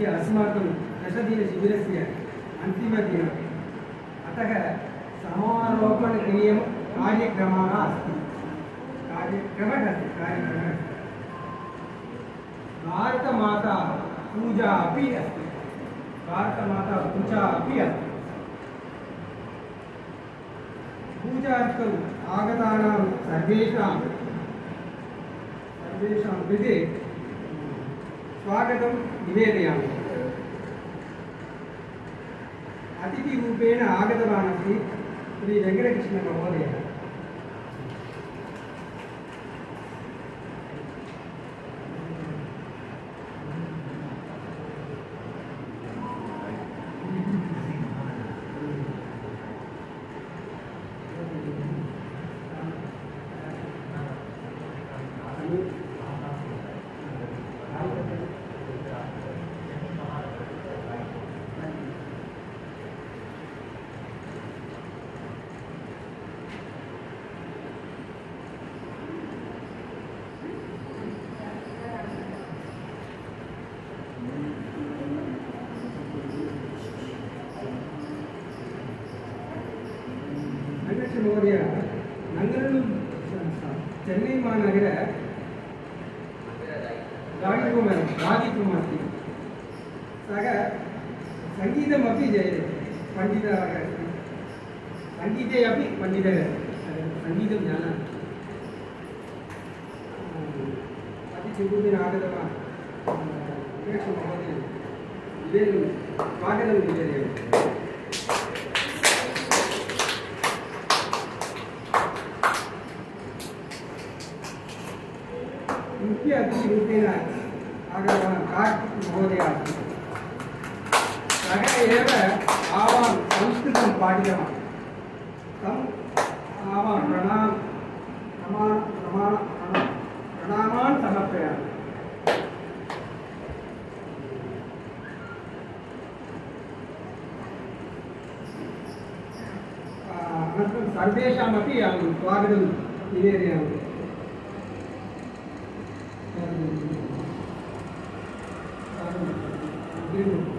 अद्य अस्माकं दशदिनशिबिरस्य अन्तिमदिनम् अतः समारोपणक्रियं कार्यक्रमः अस्ति। कार्यक्रमः अस्ति, कार्यक्रमः भारतमाता पूजा अपि अस्ति। भारतमाता पूजा अपि अस्ति। पूजार्थम् आगतानां सर्वेषां सर्वेषां कृते स्वागतं, निवेदयामि। अतिथिरूपेण आगतवान् अस्ति श्री वेङ्कटकृष्णमहोदयः। वेङ्कटकृष्णमहोदय नङ्गलूरु चेन्नै महानगरे रागित्वं रागित्वम् अस्ति सः सङ्गीतमपि जयते पण्डितः अस्ति सङ्गीते अपि पण्डितः अस्ति सङ्गीतं जानाति अतिचिन्तूपेन आगतवान् वेङ्कटकृष्णमहोदय निवेदनं स्वागतं निवेदयामि कार्तिक् महोदयः अस्ति सः एव आवां संस्कृतं पाठितवान् तं आवां प्रणाम प्रमाण प्रमाण प्रण- प्रणामान् समर्पयामि आ, अनन्तरं सर्वेषामपि अहं स्वागतं निवेदयामि Thank you.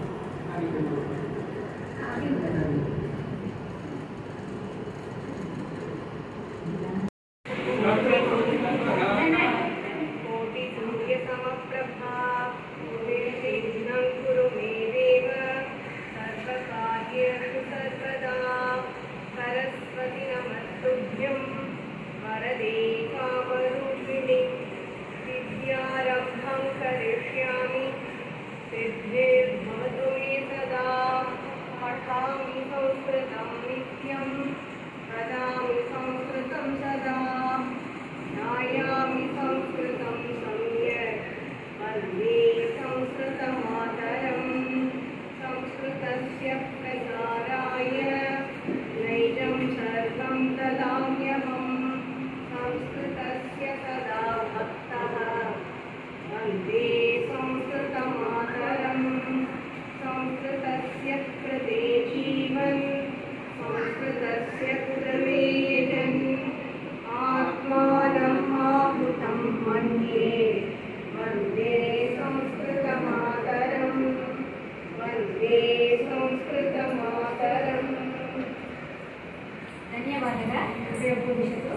धन्यवादः कृपया उपविशतु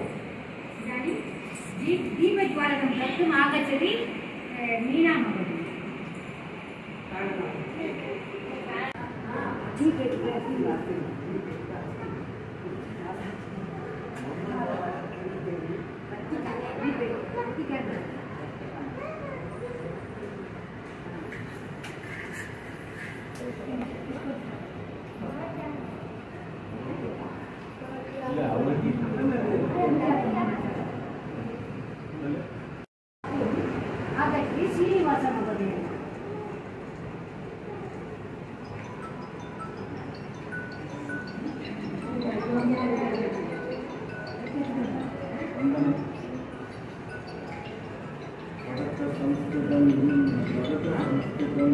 इदानीं दीप दीपज्वालनं कर्तुम् आगच्छति अ, मीना महोदय आगच्छति అందరం భరత సంస్కృతం భరత సంస్కృతం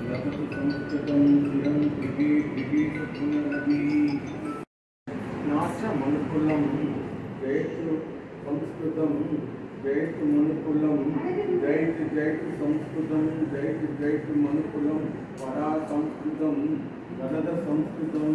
భరత సంస్కృతం చిరం దిగి దిగి పునరది నాచ మనుకులం జయతు సంస్కృతం జయతు మనుకులం జయతు పరా సంస్కృతం వరద సంస్కృతం.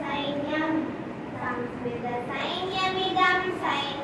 സൈന്യം സംസ്കൃത സൈന്യമിതം സൈന്യം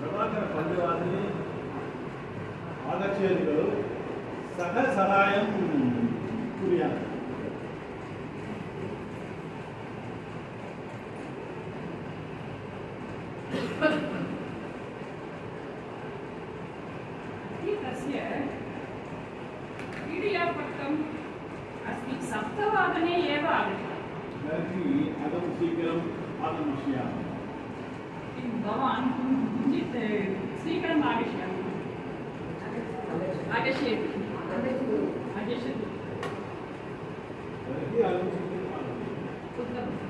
ಪ್ರಭಾಕರ ಪಂಜವಾನಿ ಆಗಚೇರಿಗಳು ಸಹ ಸಹಾಯ सप्तवादने एव आगतम् तर्हि अहं शीघ्रम् आगमिष्यामि भवान् किञ्चित् शीघ्रम् आगच्छामि आगच्छेत् आगच्छतु उत्तमम्